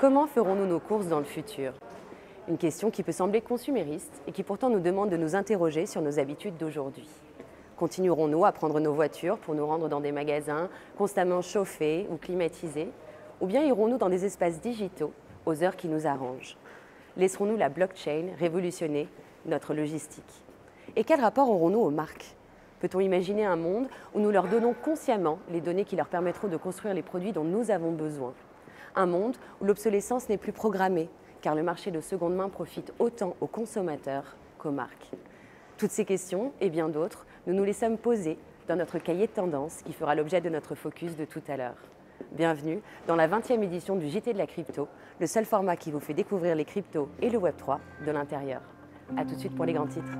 Comment ferons-nous nos courses dans le futur? Une question qui peut sembler consumériste et qui pourtant nous demande de nous interroger sur nos habitudes d'aujourd'hui. Continuerons-nous à prendre nos voitures pour nous rendre dans des magasins constamment chauffés ou climatisés? Ou bien irons-nous dans des espaces digitaux aux heures qui nous arrangent? Laisserons-nous la blockchain révolutionner notre logistique? Et quel rapport aurons-nous aux marques? Peut-on imaginer un monde où nous leur donnons consciemment les données qui leur permettront de construire les produits dont nous avons besoin? Un monde où l'obsolescence n'est plus programmée, car le marché de seconde main profite autant aux consommateurs qu'aux marques. Toutes ces questions et bien d'autres, nous nous les sommes dans notre cahier de tendance qui fera l'objet de notre focus de tout à l'heure. Bienvenue dans la 20e édition du JT de la crypto, le seul format qui vous fait découvrir les cryptos et le Web3 de l'intérieur. A tout de suite pour les grands titres.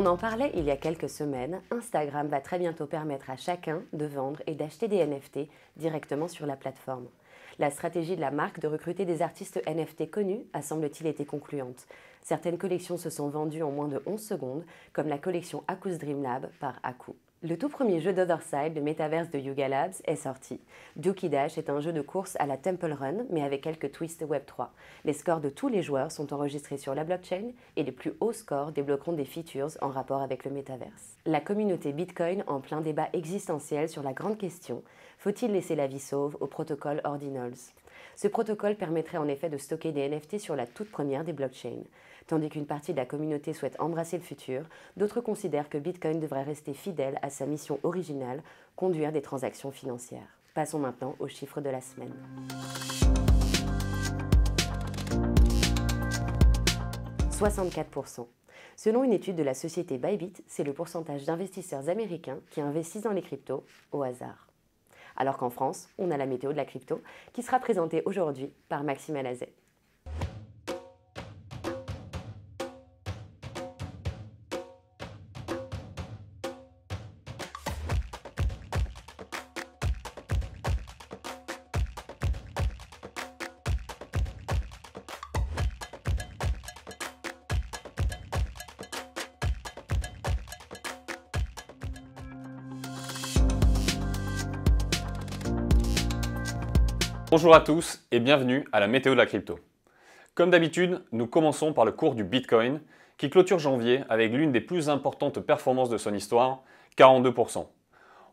On en parlait il y a quelques semaines, Instagram va très bientôt permettre à chacun de vendre et d'acheter des NFT directement sur la plateforme. La stratégie de la marque de recruter des artistes NFT connus a semble-t-il été concluante. Certaines collections se sont vendues en moins de 11 secondes, comme la collection Aku's Dream Lab par Aku. Le tout premier jeu d'Otherside, le métaverse de Yuga Labs, est sorti. Dookie Dash est un jeu de course à la Temple Run, mais avec quelques twists Web3. Les scores de tous les joueurs sont enregistrés sur la blockchain et les plus hauts scores débloqueront des features en rapport avec le métaverse. La communauté Bitcoin en plein débat existentiel sur la grande question faut-il laisser la vie sauve au protocole Ordinals? Ce protocole permettrait en effet de stocker des NFT sur la toute première des blockchains. Tandis qu'une partie de la communauté souhaite embrasser le futur, d'autres considèrent que Bitcoin devrait rester fidèle à sa mission originale, conduire des transactions financières. Passons maintenant aux chiffres de la semaine. « 64%. Selon une étude de la société Bybit, c'est le pourcentage d'investisseurs américains qui investissent dans les cryptos au hasard. Alors qu'en France, on a la météo de la crypto qui sera présentée aujourd'hui par Maxime Alazet. Bonjour à tous et bienvenue à la météo de la crypto. Comme d'habitude, nous commençons par le cours du Bitcoin qui clôture janvier avec l'une des plus importantes performances de son histoire, 42%.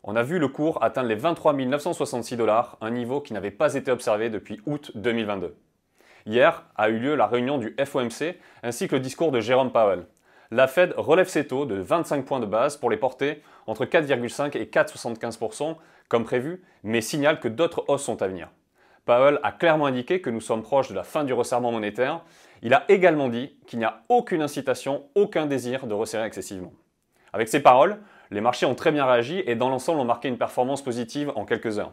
On a vu le cours atteindre les 23 966 dollars, un niveau qui n'avait pas été observé depuis août 2022. Hier a eu lieu la réunion du FOMC ainsi que le discours de Jérôme Powell. La Fed relève ses taux de 25 points de base pour les porter entre 4,5 et 4,75% comme prévu, mais signale que d'autres hausses sont à venir. Powell a clairement indiqué que nous sommes proches de la fin du resserrement monétaire. Il a également dit qu'il n'y a aucune incitation, aucun désir de resserrer excessivement. Avec ces paroles, les marchés ont très bien réagi et dans l'ensemble ont marqué une performance positive en quelques heures.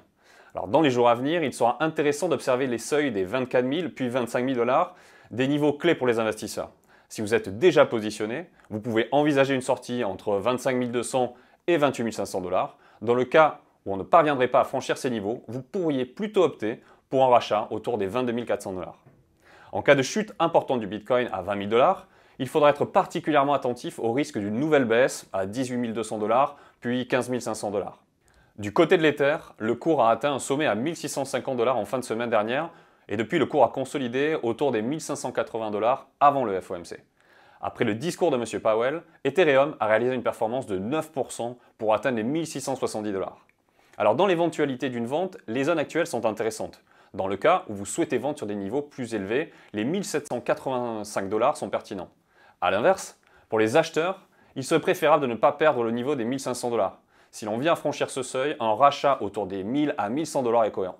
Alors dans les jours à venir, il sera intéressant d'observer les seuils des 24 000 puis 25 000 dollars, des niveaux clés pour les investisseurs. Si vous êtes déjà positionné, vous pouvez envisager une sortie entre 25 200 et 28 500 dollars. Dans le cas où on ne parviendrait pas à franchir ces niveaux, vous pourriez plutôt opter pour un rachat autour des 22 400 dollars. En cas de chute importante du Bitcoin à 20 000 dollars, il faudra être particulièrement attentif au risque d'une nouvelle baisse à 18 200 dollars puis 15 500 dollars. Du côté de l'Ether, le cours a atteint un sommet à 1650 dollars en fin de semaine dernière et depuis le cours a consolidé autour des 1580 dollars avant le FOMC. Après le discours de M. Powell, Ethereum a réalisé une performance de 9% pour atteindre les 1670 dollars. Alors dans l'éventualité d'une vente, les zones actuelles sont intéressantes. Dans le cas où vous souhaitez vendre sur des niveaux plus élevés, les 1785 dollars sont pertinents. A l'inverse, pour les acheteurs, il serait préférable de ne pas perdre le niveau des 1500 dollars. Si l'on vient franchir ce seuil, un rachat autour des 1000 à 1100 dollars est cohérent.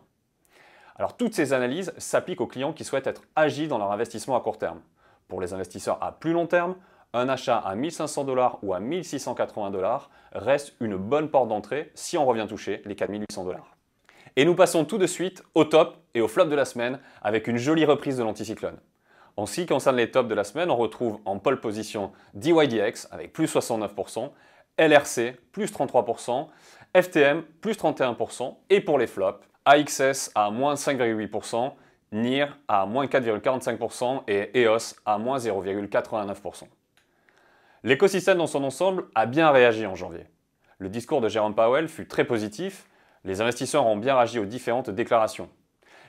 Alors toutes ces analyses s'appliquent aux clients qui souhaitent être agiles dans leur investissement à court terme. Pour les investisseurs à plus long terme, un achat à 1500 dollars ou à 1680 dollars reste une bonne porte d'entrée si on revient toucher les 4800 dollars. Et nous passons tout de suite au top et au flop de la semaine avec une jolie reprise de l'anticyclone. En ce qui concerne les tops de la semaine, on retrouve en pole position DYDX avec plus 69%, LRC plus 33%, FTM plus 31%, et pour les flops, AXS à moins 5,8%, NIR à moins 4,45% et EOS à moins 0,89%. L'écosystème dans son ensemble a bien réagi en janvier. Le discours de Jérôme Powell fut très positif, les investisseurs ont bien réagi aux différentes déclarations.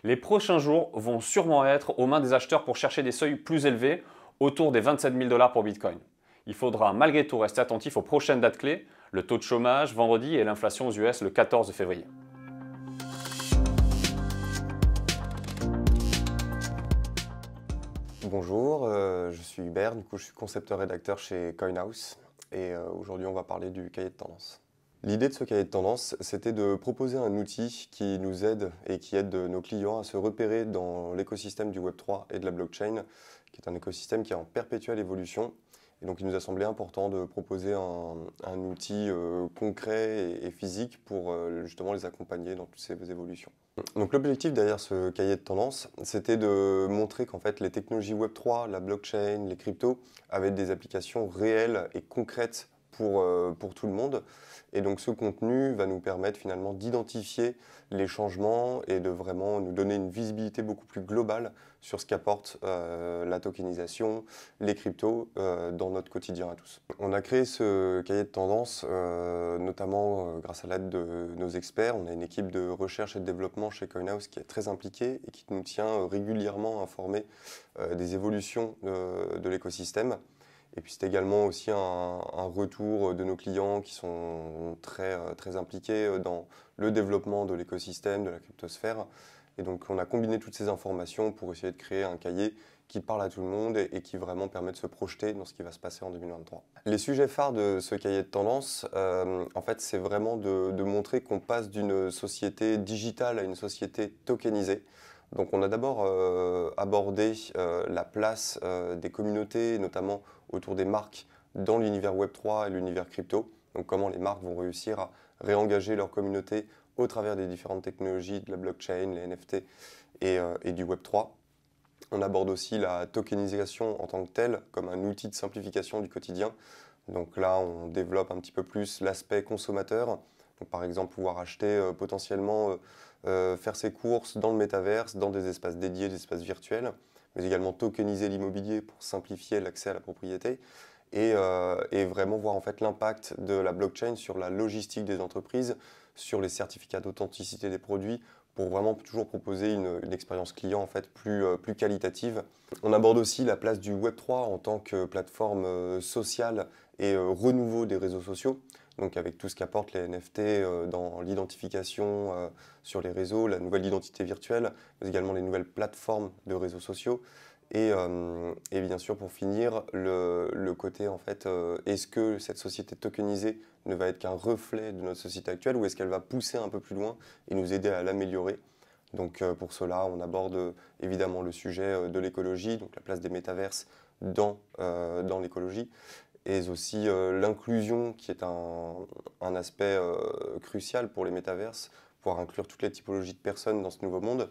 Les prochains jours vont sûrement être aux mains des acheteurs pour chercher des seuils plus élevés, autour des 27 000 dollars pour Bitcoin. Il faudra malgré tout rester attentif aux prochaines dates clés, le taux de chômage vendredi et l'inflation aux US le 14 février. Bonjour, euh, je suis Hubert, du coup je suis concepteur-rédacteur chez CoinHouse et euh, aujourd'hui on va parler du cahier de tendance. L'idée de ce cahier de tendance, c'était de proposer un outil qui nous aide et qui aide nos clients à se repérer dans l'écosystème du Web3 et de la blockchain, qui est un écosystème qui est en perpétuelle évolution et donc il nous a semblé important de proposer un, outil euh, concret et, physique pour euh, justement les accompagner dans toutes ces évolutions. Donc l'objectif derrière ce cahier de tendance, c'était de montrer qu'en fait les technologies Web3, la blockchain, les cryptos avaient des applications réelles et concrètes pour, euh, pour tout le monde. Et donc ce contenu va nous permettre finalement d'identifier les changements et de vraiment nous donner une visibilité beaucoup plus globale sur ce qu'apporte euh, la tokenisation, les cryptos euh, dans notre quotidien à tous. On a créé ce cahier de tendance notamment grâce à l'aide de nos experts. On a une équipe de recherche et de développement chez CoinHouse qui est très impliquée et qui nous tient régulièrement informés des évolutions de l'écosystème. Et puis c'est également aussi un, retour de nos clients qui sont très, euh, très impliqués euh, dans le développement de l'écosystème, de la cryptosphère. Et donc on a combiné toutes ces informations pour essayer de créer un cahier qui parle à tout le monde et, qui vraiment permet de se projeter dans ce qui va se passer en 2023. Les sujets phares de ce cahier de tendance, euh, en fait, c'est vraiment de montrer qu'on passe d'une société digitale à une société tokenisée. Donc on a d'abord euh, abordé euh, la place euh, des communautés, notamment autour des marques, dans l'univers Web3 et l'univers crypto. Donc comment les marques vont réussir à réengager leur communauté au travers des différentes technologies de la blockchain, les NFT et, du Web3. On aborde aussi la tokenisation en tant que telle comme un outil de simplification du quotidien. Donc là, on développe un petit peu plus l'aspect consommateur. Par exemple, pouvoir acheter potentiellement euh, faire ses courses dans le métaverse, dans des espaces dédiés, des espaces virtuels, mais également tokeniser l'immobilier pour simplifier l'accès à la propriété et, euh, vraiment voir en fait l'impact de la blockchain sur la logistique des entreprises, sur les certificats d'authenticité des produits pour vraiment toujours proposer une, expérience client en fait plus, euh, plus qualitative. On aborde aussi la place du Web3 en tant que plateforme sociale et renouveau des réseaux sociaux donc avec tout ce qu'apportent les NFT euh, dans l'identification euh, sur les réseaux, la nouvelle identité virtuelle, mais également les nouvelles plateformes de réseaux sociaux. Et, euh, bien sûr, pour finir, le, côté en fait, est-ce que cette société tokenisée ne va être qu'un reflet de notre société actuelle ou est-ce qu'elle va pousser un peu plus loin et nous aider à l'améliorer? Donc pour cela, on aborde évidemment le sujet de l'écologie, donc la place des métaverses dans, dans l'écologie, et aussi euh, l'inclusion qui est un, aspect euh, crucial pour les métaverses, pouvoir inclure toutes les typologies de personnes dans ce nouveau monde.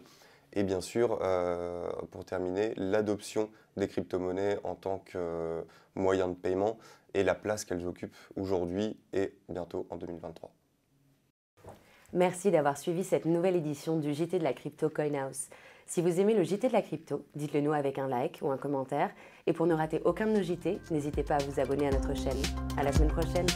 Et bien sûr, euh, pour terminer, l'adoption des crypto-monnaies en tant que moyen de paiement et la place qu'elles occupent aujourd'hui et bientôt en 2023. Merci d'avoir suivi cette nouvelle édition du JT de la Crypto Coin House. Si vous aimez le JT de la crypto, dites-le nous avec un like ou un commentaire. Et pour ne rater aucun de nos JT, n'hésitez pas à vous abonner à notre chaîne. À la semaine prochaine!